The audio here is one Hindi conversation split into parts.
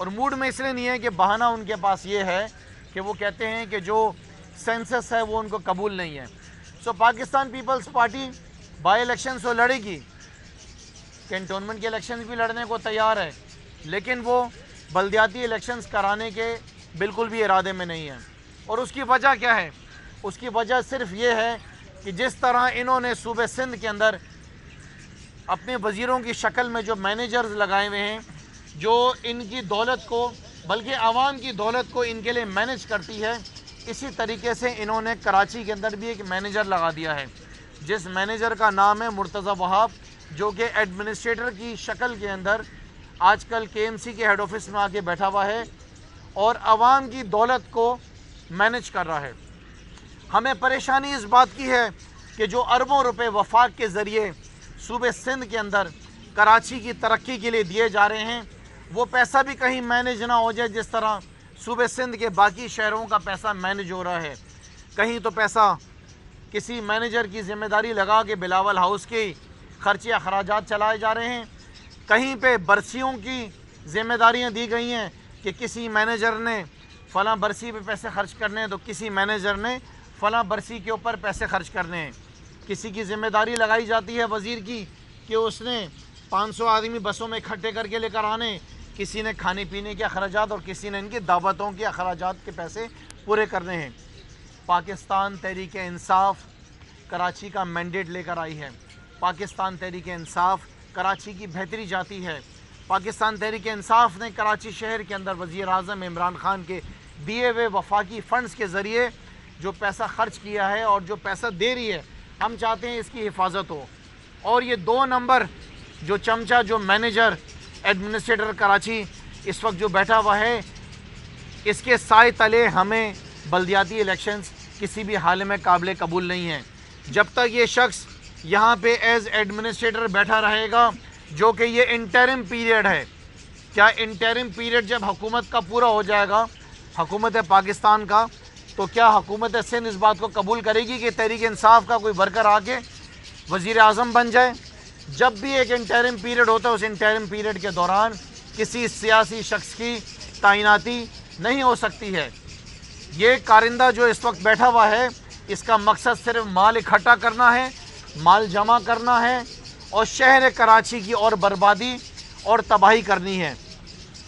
और मूड में इसलिए नहीं है कि बहाना उनके पास ये है कि वो कहते हैं कि जो सेंसस है वो उनको कबूल नहीं है। So Pakistan Peoples Party by election तो लड़ेगी। कैंटोनमेंट के इलेक्शन भी लड़ने को तैयार है, लेकिन वो बलदियाती इलेक्शंस कराने के बिल्कुल भी इरादे में नहीं है। और उसकी वजह क्या है? उसकी वजह सिर्फ़ ये है कि जिस तरह इन्होंने सूबे सिंध के अंदर अपने वज़ीरों की शक्ल में जो मैनेजर्स लगाए हुए हैं जो इनकी दौलत को, बल्कि आवाम की दौलत को इनके लिए मैनेज करती है, इसी तरीके से इन्होंने कराची के अंदर भी एक मैनेजर लगा दिया है, जिस मैनेजर का नाम है मुर्तज़ा वहाब, जो कि एडमिनिस्ट्रेटर की शक्ल के अंदर आजकल के के हेड ऑफ़िस में आके बैठा हुआ है और आवाम की दौलत को मैनेज कर रहा है। हमें परेशानी इस बात की है कि जो अरबों रुपए वफाक के ज़रिए सूबे सिंध के अंदर कराची की तरक्की के लिए दिए जा रहे हैं वो पैसा भी कहीं मैनेज ना हो जाए जिस तरह सूबे सिंध के बाकी शहरों का पैसा मैनेज हो रहा है। कहीं तो पैसा किसी मैनेजर की ज़िम्मेदारी लगा के बिलावल हाउस के खर्चे अखराज चलाए जा रहे हैं। कहीं पे बरसियों की जिम्मेदारियाँ दी गई हैं कि किसी मैनेजर ने फ़लाँ बरसी पे पैसे खर्च करने हैं तो किसी मैनेजर ने फ़लाँ बरसी के ऊपर पैसे खर्च करने हैं। किसी की ज़िम्मेदारी लगाई जाती है वज़ीर की कि उसने 500 आदमी बसों में इकट्ठे करके लेकर आने किसी ने खाने पीने के अखराज और किसी ने इनकी दावतों के अखराज के पैसे पूरे करने हैं। पाकिस्तान तहरीक इंसाफ कराची का मैंडेट लेकर आई है। पाकिस्तान तहरीक इंसाफ कराची की बेहतरी जाती है। पाकिस्तान तहरीक इंसाफ ने कराची शहर के अंदर वज़ी अजम इमरान खान के दिए हुए वफाकी फ़ंड्स के ज़रिए जो पैसा खर्च किया है और जो पैसा दे रही है, हम चाहते हैं इसकी हिफाजत हो। और ये दो नंबर जो चमचा, जो मैनेजर एडमिनिस्ट्रेटर कराची इस वक्त जो बैठा हुआ है, इसके साय तले हमें बल्दियाती इलेक्शंस किसी भी हाल में काबिल कबूल नहीं है। जब तक ये शख्स यहाँ पे एज एडमिनिस्ट्रेटर बैठा रहेगा, जो कि ये इंटरिम पीरियड है, क्या इंटरिम पीरियड जब हुकूमत का पूरा हो जाएगा, हुकूमत पाकिस्तान का तो क्या हुकूमत सिंध इस बात को कबूल करेगी कि तहरीक इंसाफ का कोई वर्कर आके वज़ी अजम बन जाए? जब भी एक इंटरिम पीरियड होता है, उस इंटरिम पीरियड के दौरान किसी सियासी शख्स की तैनाती नहीं हो सकती है। ये कारिंदा जो इस वक्त बैठा हुआ है, इसका मकसद सिर्फ़ माल इकट्ठा करना है, माल जमा करना है और शहर कराची की और बर्बादी और तबाही करनी है।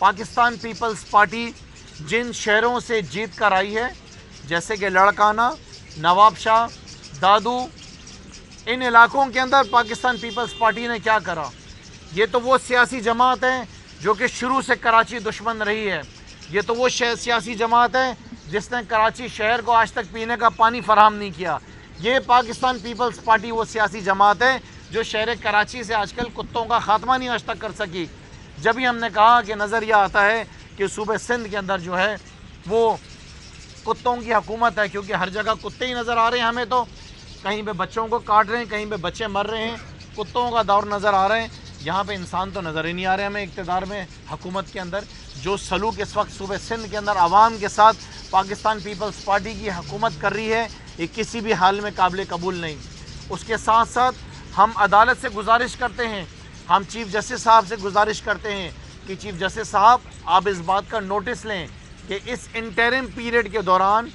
पाकिस्तान पीपल्स पार्टी जिन शहरों से जीत कर आई है, जैसे कि लड़काना, नवाब शाह, दादू इन इलाकों के अंदर पाकिस्तान पीपल्स पार्टी ने क्या करा? ये तो वो सियासी जमात है जो कि शुरू से कराची दुश्मन रही है। ये तो वो सियासी जमात है जिसने कराची शहर को आज तक पीने का पानी फराहम नहीं किया। ये पाकिस्तान पीपल्स पार्टी वो सियासी जमात है जो शहर कराची से आजकल कुत्तों का खात्मा नहीं आज तक कर सकी। जब भी हमने कहा कि नज़रिया आता है कि सूबे सिंध के अंदर जो है वो कुत्तों की हुकूमत है, क्योंकि हर जगह कुत्ते ही नज़र आ रहे हैं हमें तो। कहीं पे बच्चों को काट रहे हैं, कहीं पे बच्चे मर रहे हैं, कुत्तों का दौर नज़र आ रहे हैं। यहाँ पे इंसान तो नज़र ही नहीं आ रहे हमें इकतदार में, हुकूमत के अंदर, जो सलूक इस वक्त सूबे सिंध के अंदर आवाम के साथ पाकिस्तान पीपल्स पार्टी की हुकूमत कर रही है, ये किसी भी हाल में काबिल कबूल नहीं। उसके साथ साथ हम अदालत से गुजारिश करते हैं, हम चीफ जस्टिस साहब से गुजारिश करते हैं कि चीफ जस्टिस साहब, आप इस बात का नोटिस लें कि इस इंटरिम पीरियड के दौरान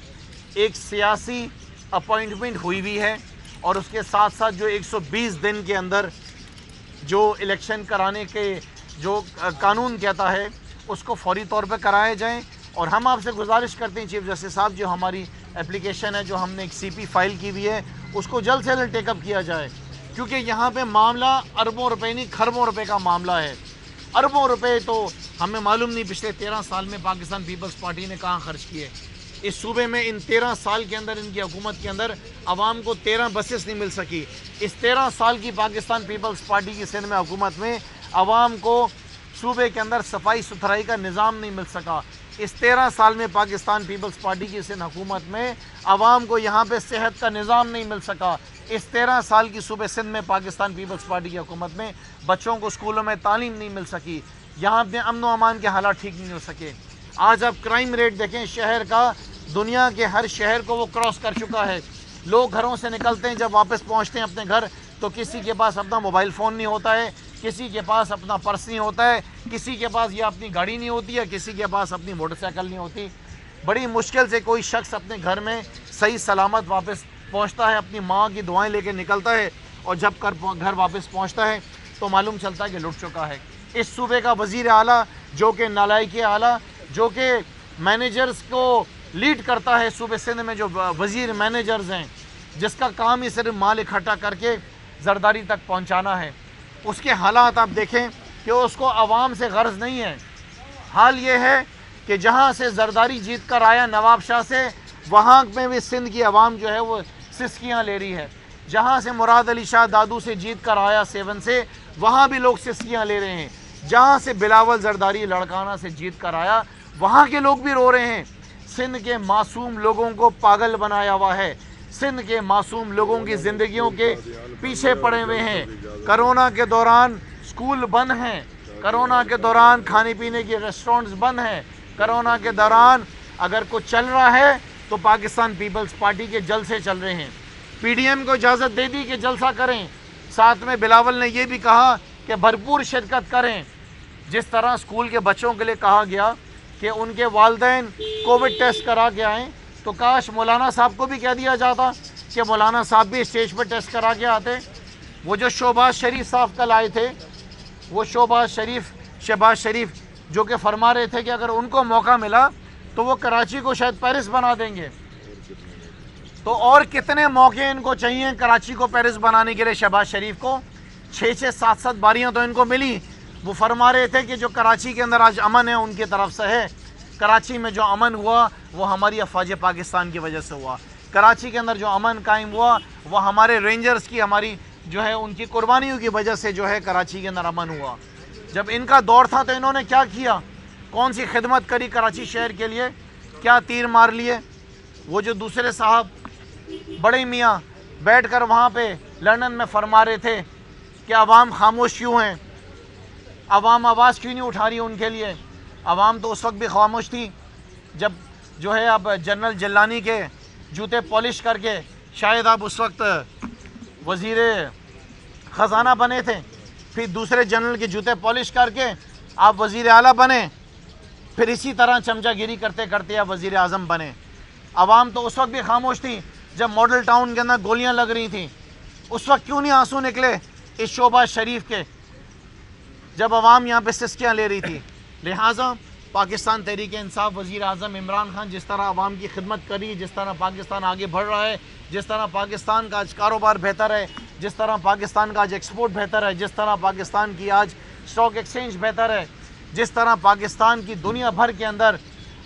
एक सियासी अपॉइंटमेंट हुई भी है और उसके साथ साथ जो 120 दिन के अंदर जो इलेक्शन कराने के जो कानून कहता है, उसको फौरी तौर पर कराए जाएँ। और हम आपसे गुजारिश करते हैं, चीफ जस्टिस साहब, जो हमारी एप्लीकेशन है, जो हमने एक सीपी फ़ाइल की हुई है, उसको जल्द से जल्द टेकअप किया जाए। क्योंकि यहाँ पे मामला अरबों रुपए नहीं, खरबों रुपए का मामला है। अरबों रुपए तो हमें मालूम नहीं, पिछले तेरह साल में पाकिस्तान पीपल्स पार्टी ने कहाँ खर्च किए। इस सूबे में इन तेरह साल के अंदर, इनकी हुकूमत के अंदर आवाम को तेरह बसेस नहीं मिल सकी। इस तेरह साल की पाकिस्तान पीपल्स पार्टी की सिंध में, हुकूमत में आवाम को सूबे के अंदर सफ़ाई सुथराई का निज़ाम नहीं मिल सका। इस तेरह साल में पाकिस्तान पीपल्स पार्टी की सिंध हुकूमत में आवाम को यहाँ पर सेहत का निज़ाम नहीं मिल सका। इस तेरह साल की सूबे सिंध में, पाकिस्तान पीपल्स पार्टी की हुकूमत में, बच्चों को स्कूलों में तालीम नहीं मिल सकी। यहाँ पे अमन अमान के हालात ठीक नहीं हो सके। आज आप क्राइम रेट देखें, शहर का, दुनिया के हर शहर को वो क्रॉस कर चुका है। लोग घरों से निकलते हैं, जब वापस पहुँचते हैं अपने घर तो किसी के पास अपना मोबाइल फ़ोन नहीं होता है, किसी के पास अपना पर्स नहीं होता है, किसी के पास ये अपनी गाड़ी नहीं होती है किसी के पास अपनी मोटरसाइकिल नहीं होती। बड़ी मुश्किल से कोई शख्स अपने घर में सही सलामत वापस पहुँचता है, अपनी माँ की दुआएँ लेके निकलता है और जब कर घर वापस पहुँचता है तो मालूम चलता है कि लुट चुका है। इस सूबे का वज़ीर आला जो कि नालायकी आला जो कि मैनेजर्स को लीड करता है सूबे सिंध में, जो वज़ीर मैनेजर्स हैं, जिसका काम ही सिर्फ़ माल इकट्ठा करके जरदारी तक पहुंचाना है। उसके हालात आप देखें कि उसको आवाम से गर्ज नहीं है। हाल ये है कि जहाँ से जरदारी जीत कर आया नवाब शाह से, वहाँ में भी सिंध की आवाम जो है वो सिस्कियाँ ले रही है। जहाँ से मुराद अली शाह दादू से जीत कर आया सेवन से, वहाँ भी लोग सिस्कियाँ ले रहे हैं। जहाँ से बिलावल जरदारी लड़काना से जीत कर आया वहाँ के लोग भी रो रहे हैं। सिंध के मासूम लोगों को पागल बनाया हुआ है। सिंध के मासूम लोगों की ज़िंदगियों के पीछे पड़े हुए हैं। करोना के दौरान स्कूल बंद हैं। करोना के दौरान खाने पीने के रेस्टोरेंट्स बंद हैं। करोना के दौरान अगर कुछ चल रहा है तो पाकिस्तान पीपल्स पार्टी के जल से चल रहे हैं। पीडीएम को इजाज़त दे दी कि जलसा करें। साथ में बिलावल ने यह भी कहा कि भरपूर शिरकत करें। जिस तरह स्कूल के बच्चों के लिए कहा गया कि उनके वालदेन कोविड टेस्ट करा के आएँ। तो काश मौलाना साहब को भी कह दिया जाता कि मौलाना साहब भी स्टेज पर टेस्ट करा के आते। वो जो शोबाज शरीफ साहब कल आए थे, वो शोबाज शरीफ, शहबाज शरीफ जो कि फरमा रहे थे कि अगर उनको मौका मिला तो वो कराची को शायद पेरिस बना देंगे। तो और कितने मौके इनको चाहिए कराची को पेरिस बनाने के लिए शहबाज शरीफ को? छः छः सात सात बारियाँ तो इनको मिली। वो फरमा रहे थे कि जो कराची के अंदर आज अमन है, उनकी तरफ़ से है। कराची में जो अमन हुआ, वो हमारी अफवाज पाकिस्तान की वजह से हुआ। कराची के अंदर जो अमन कायम हुआ वह हमारे रेंजर्स की, हमारी जो है, उनकी कुर्बानियों की वजह से जो है, कराची के अंदर अमन हुआ। जब इनका दौर था तो इन्होंने क्या किया? कौन सी खिदमत करी कराची शहर के लिए? क्या तीर मार लिए? वो जो दूसरे साहब, बड़े मियाँ बैठ कर वहाँ पर लंदन में फरमा रहे थे कि आवाम खामोश क्यों हैं? आवाम आवाज़ क्यों नहीं उठा रही उनके लिए? आवाम तो उस वक्त भी खामोश थी, जब जो है अब जनरल जल्लानी के जूते पॉलिश करके शायद आप उस वक्त वज़ीर ख़जाना बने थे, फिर दूसरे जनरल के जूते पॉलिश करके आप वज़ीर आला बने, फिर इसी तरह चमचागिरी करते करते आप वज़ीर अजम बने। आवाम तो उस वक्त भी खामोश थी, जब मॉडल टाउन के अंदर गोलियाँ लग रही थी। उस वक्त क्यों नहीं आँसू निकले इस शोबा शरीफ के? जब अवाम यहाँ पे सिस्कियाँ ले रही थी। लिहाजा पाकिस्तान तहरीक इंसाफ वज़ी अजम इमरान खान जिस तरह आवाम की खिदमत करी जिस तरह पाकिस्तान आगे बढ़ रहा है, जिस तरह पाकिस्तान का आज कारोबार बेहतर है, जिस तरह पाकिस्तान का आज एक्सपोर्ट बेहतर है, जिस तरह पाकिस्तान की आज स्टॉक एक्सचेंज बेहतर है, जिस तरह पाकिस्तान की दुनिया भर के अंदर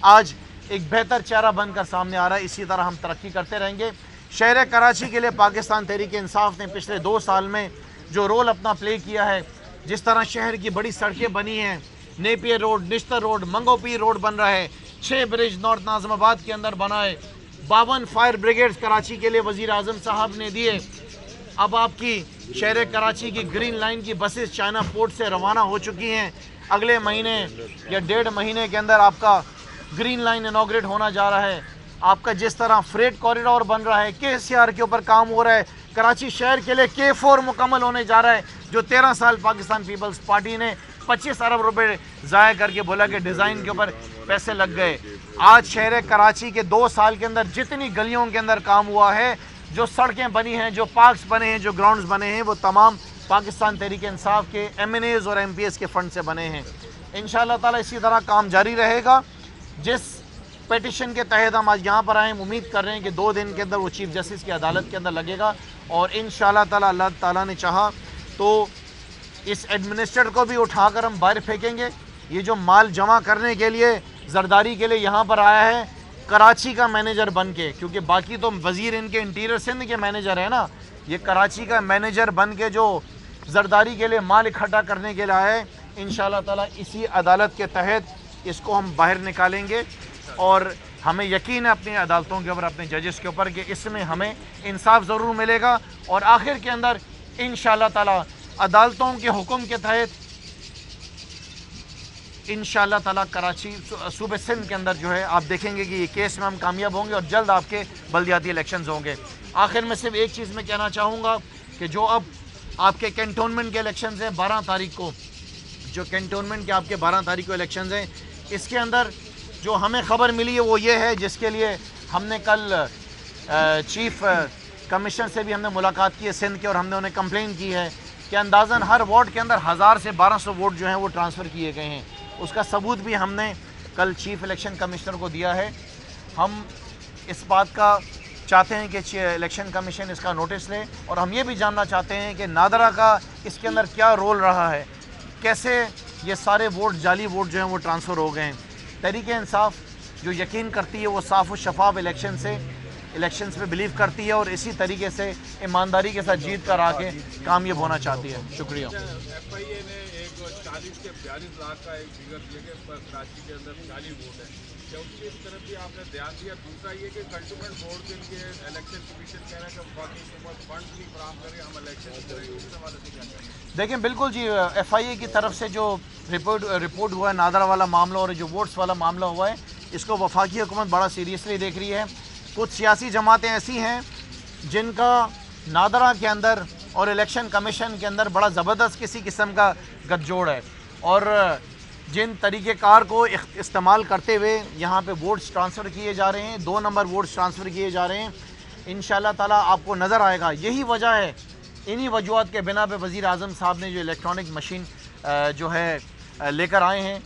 आज एक बेहतर चेहरा बनकर सामने आ रहा है, इसी तरह हम तरक्की करते रहेंगे। शहर कराची के लिए पाकिस्तान तहरीक इंसाफ ने पिछले दो साल में जो रोल अपना प्ले किया है जिस तरह शहर की बड़ी सड़कें बनी हैं, Napier road, Nishtar road मंगोपी road बन रहा है छः ब्रिज नॉर्थ नाजमाबाद के अंदर बनाए बावन फायर ब्रिगेड्स कराची के लिए वज़ीर अजम साहब ने दिए। अब आपकी शहर कराची की ग्रीन लाइन की बसेस चाइना पोर्ट से रवाना हो चुकी हैं। अगले महीने या डेढ़ महीने के अंदर आपका ग्रीन लाइन इनाग्रेट होना जा रहा है। आपका जिस तरह फ्रेट कॉरिडोर बन रहा है के के ऊपर काम हो रहा है, कराची शहर के लिए के फोर मुकम्मल होने जा रहा है। जो तेरह साल पाकिस्तान पीपल्स पार्टी ने पच्चीस अरब रुपए ज़ाया करके बोला कि डिज़ाइन के ऊपर पैसे लग गए। आज शहर कराची के दो साल के अंदर जितनी गलियों के अंदर काम हुआ है, जो सड़कें बनी हैं, जो पार्क्स बने हैं, जो ग्राउंड्स बने हैं, वो तमाम पाकिस्तान तहरीक इंसाफ के एम और एम के फ़ंड से बने हैं। इन ताला इसी तरह काम जारी रहेगा। जिस पटिशन के तहत हम आज यहाँ पर आए उम्मीद कर रहे हैं कि दो दिन के अंदर वो चीफ़ जस्टिस की अदालत के अंदर लगेगा और इन ताला अल्लाह ताला ने चाहा तो इस एडमिनिस्ट्रेटर को भी उठाकर हम बाहर फेंकेंगे। ये जो माल जमा करने के लिए, जरदारी के लिए यहाँ पर आया है, कराची का मैनेजर बन के, क्योंकि बाकी तो वज़ीर इनके इंटीरियर सिंध के मैनेजर है ना। ये कराची का मैनेजर बन के जो जरदारी के लिए माल इकट्ठा करने के लिए आया है इन ताला इसी अदालत के तहत इसको हम बाहर निकालेंगे। और हमें यकीन है अपनी अदालतों के ऊपर, अपने जजेस के ऊपर, कि इसमें हमें इंसाफ ज़रूर मिलेगा। और आखिर के अंदर इन ताला, अदालतों के हुक्म के तहत इन ताला कराची सूबे सिंध के अंदर जो है, आप देखेंगे कि ये केस में हम कामयाब होंगे और जल्द आपके बल्दियाती इलेक्शन होंगे। आखिर में सिर्फ़ एक चीज़ मैं कहना चाहूँगा कि जो अब आपके कैंटोनमेंट के इलेक्शन हैं, बारह तारीख को, जो कैंटोनमेंट के आपके बारह तारीख को इलेक्शन हैं, इसके अंदर जो हमें ख़बर मिली है वो ये है, जिसके लिए हमने कल चीफ कमिश्नर से भी हमने मुलाकात की है, सिंध के, और हमने उन्हें कंप्लेन की है कि अंदाज़न हर वार्ड के अंदर हज़ार से बारह सौ वोट जो हैं वो ट्रांसफ़र किए गए हैं। उसका सबूत भी हमने कल चीफ इलेक्शन कमिश्नर को दिया है। हम इस बात का चाहते हैं कि इलेक्शन कमीशन इसका नोटिस ले, और हम ये भी जानना चाहते हैं कि नादरा का इसके अंदर क्या रोल रहा है। कैसे ये सारे वोट जाली वोट जो हैं वो ट्रांसफ़र हो गए हैं। तहरीक इंसाफ जो यकीन करती है वो साफ़ व शफाफ इलेक्शन से इलेक्शंस में बिलीव करती है और इसी तरीके से ईमानदारी के साथ जीत कर आके कामयाब होना चाहती है। शुक्रिया। चालीस के बयालीस लाख का एक फिगर दिया गया कराची के अंदर चालीस वोट है। क्या उसकी तरफ़ भी आपने ध्यान दिया? दूसरा ये कि कंटोनमेंट बोर्ड के लिए इलेक्शन कमीशन कह रहा है कि बाकी फंड नहीं फ्राहम करें हम इलेक्शन करेंगे उस हवाले से क्या देखें बिल्कुल जी एफ़ आई ए की तरफ़ से जो रिपोर्ट रिपोर्ट हुआ है नादरा वाला मामला और जो वोट्स वाला मामला हुआ है इसको वफाकी हुकूमत बड़ा सीरियसली देख रही है। कुछ सियासी जमातें ऐसी हैं जिनका नादरा के अंदर और इलेक्शन कमीशन के अंदर बड़ा ज़बरदस्त किसी किस्म का गठजोड़ है। और जिन तरीक़ेकार को इस्तेमाल करते हुए यहाँ पे वोट्स ट्रांसफ़र किए जा रहे हैं, दो नंबर वोट्स ट्रांसफ़र किए जा रहे हैं इन ताला आपको नज़र आएगा। यही वजह है, इन्हीं वजूहत के बिना पे वज़ी अजम साहब ने जो इलेक्ट्रॉनिक मशीन जो है लेकर आए हैं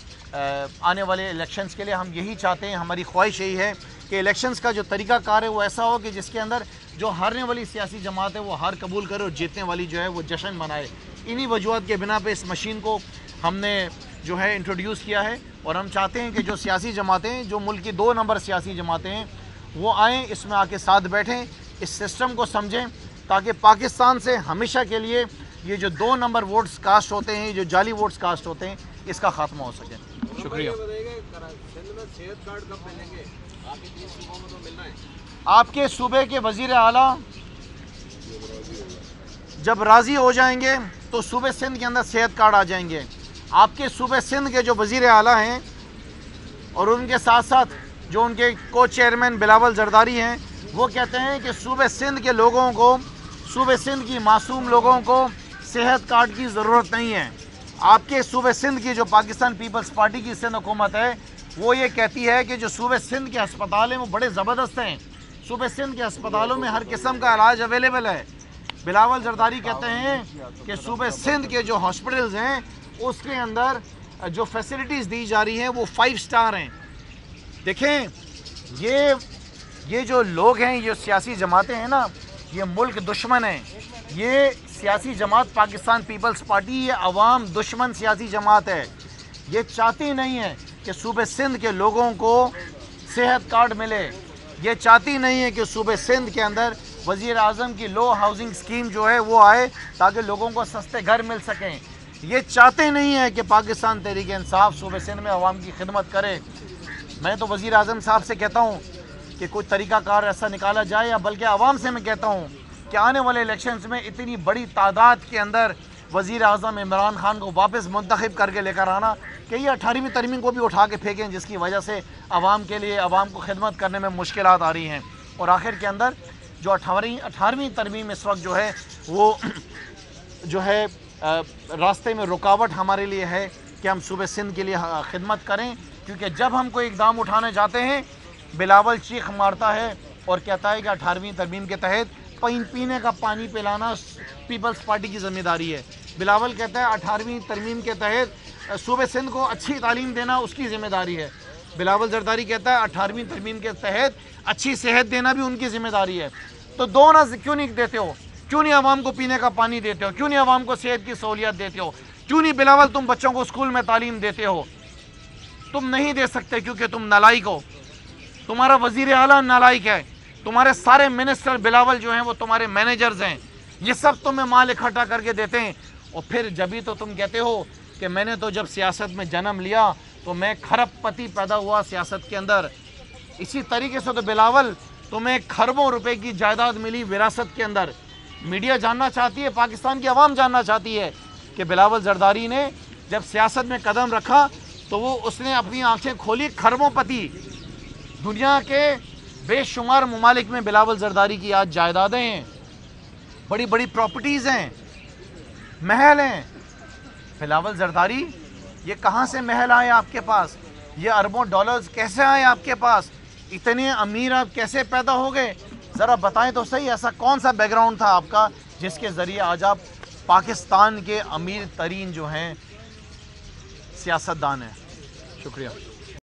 आने वाले इलेक्शंस के लिए हम यही चाहते हैं, हमारी ख्वाहिश यही है कि इलेक्शंस का जो तरीका कार है, वो ऐसा हो कि जिसके अंदर जो हारने वाली सियासी जमात है, वो हार कबूल करे और जीतने वाली जो है, वो जश्न मनाए। इन्हीं वजूहत के बिना पे इस मशीन को हमने जो है इंट्रोड्यूस किया है और हम चाहते हैं कि जो सियासी जमातें जो मुल्क की दो नंबर सियासी जमातें हैं, वो आएँ, इसमें आके साथ बैठें, इस सिस्टम को समझें, ताकि पाकिस्तान से हमेशा के लिए ये जो दो नंबर वोट्स कास्ट होते हैं जो जाली वोट्स कास्ट होते हैं, इसका खात्मा हो सके। शुक्रिया। आपके सूबे के वज़ीर अला जब राज़ी हो जाएँगे तो सूबे सिंध के अंदर सेहत कार्ड आ जाएँगे। आपके सूबे सिंध के जो वज़ीर अला हैं, और उनके साथ साथ जो उनके को चेयरमैन बिलावल जरदारी हैं, वो कहते हैं कि सूबे सिंध के लोगों को, सूबे सिंध की मासूम लोगों को सेहत कार्ड की ज़रूरत नहीं है। आपके सूबे सिंध की जो पाकिस्तान पीपल्स पार्टी की सिंध हुकूमत है, वो ये कहती है कि जो सूबे सिंध के अस्पताल हैं, वो बड़े ज़बरदस्त हैं। सूबे सिंध के अस्पतालों में हर किस्म का इलाज अवेलेबल है। बिलावल जरदारी कहते हैं कि सूबे सिंध के जो हॉस्पिटल्स हैं, उसके अंदर जो फैसिलिटीज़ दी जा रही हैं, वो फाइव स्टार हैं। देखें, ये ये जो लोग हैं, ये सियासी जमातें हैं ना, ये मुल्क दुश्मन हैं। ये सियासी जमात पाकिस्तान पीपल्स पार्टी, ये अवाम दुश्मन सियासी जमात है। ये चाहती नहीं है कि सूबे सिंध के लोगों को सेहत कार्ड मिले। ये चाहती नहीं है कि सूबे सिंध के अंदर वज़ी अजम की लो हाउसिंग स्कीम जो है, वो आए, ताकि लोगों को सस्ते घर मिल सकें। ये चाहते नहीं है कि पाकिस्तान तहरीक इंसाफ सूबे सिंध में अवाम की खिदमत करे। मैं तो वज़ी अजम साहब से कहता हूँ कि कोई तरीक़ाकार ऐसा निकाला जाए, या बल्कि आवाम से मैं कहता हूँ कि आने वाले इलेक्शन में इतनी बड़ी तादाद के अंदर वज़ी अजम इमरान खान को वापस मुंतखब करके लेकर आना कि ये अठारहवीं तरमीम को भी उठा के फेंकें, जिसकी वजह से आवाम के लिए, आवाम को खिदमत करने में मुश्किल आ रही हैं। और आखिर के अंदर जो अठारहवीं अठारहवीं तरमीम इस वक्त जो है, वो जो है रास्ते में रुकावट हमारे लिए है कि हम सुबह सिंध के लिए खिदमत करें। क्योंकि जब हम कोई इकदाम उठाने जाते हैं, बिलावल चीख मारता है और कहता है कि अठारहवीं तरमीम के तहत पीने का पानी पिलाना पीपल्स पार्टी की ज़िम्मेदारी है। बिलावल कहता है, अठारहवीं तरमीम के तहत सूबे सिंध को अच्छी तालीम देना उसकी ज़िम्मेदारी है। बिलावल जरदारी कहता है, अठारहवीं तरमीम के तहत अच्छी सेहत देना भी उनकी ज़िम्मेदारी है। तो दो क्यों नहीं देते हो? क्यों नहीं आवाम को पीने का पानी देते हो? क्यों नहीं आवाम को सेहत की सहूलियत देते हो? क्यों नहीं बिलावल तुम बच्चों को स्कूल में तालीम देते हो? तुम नहीं दे सकते क्योंकि तुम नलाइक हो। तुम्हारा वज़ीर अला नलाइक है। तुम्हारे सारे मिनिस्टर बिलावल जो हैं, वो तुम्हारे मैनेजर्स हैं। ये सब तुम्हें माल इकट्ठा करके देते हैं। और फिर जब तो तुम कहते हो कि मैंने तो जब सियासत में जन्म लिया तो मैं खरबपति पैदा हुआ सियासत के अंदर। इसी तरीके से तो बिलावल, तुम्हें खरबों रुपए की जायदाद मिली विरासत के अंदर। मीडिया जानना चाहती है, पाकिस्तान की आवाम जानना चाहती है कि बिलावल जरदारी ने जब सियासत में कदम रखा तो वो उसने अपनी आँखें खोली, खरबों पति। दुनिया के बेशुमार ममालिक में बिलावल जरदारी की आज जायदादें हैं। बड़ी बड़ी प्रॉपर्टीज़ हैं। महल हैं। बिलावल जरदारी, ये कहाँ से महल आए आपके पास? ये अरबों डॉलर्स कैसे आए आपके पास? इतने अमीर आप कैसे पैदा हो गए? ज़रा बताएँ तो सही, ऐसा कौन सा बैकग्राउंड था आपका जिसके ज़रिए आज आप पाकिस्तान के अमीर तरीन जो हैं, सियासतदान हैं? शुक्रिया।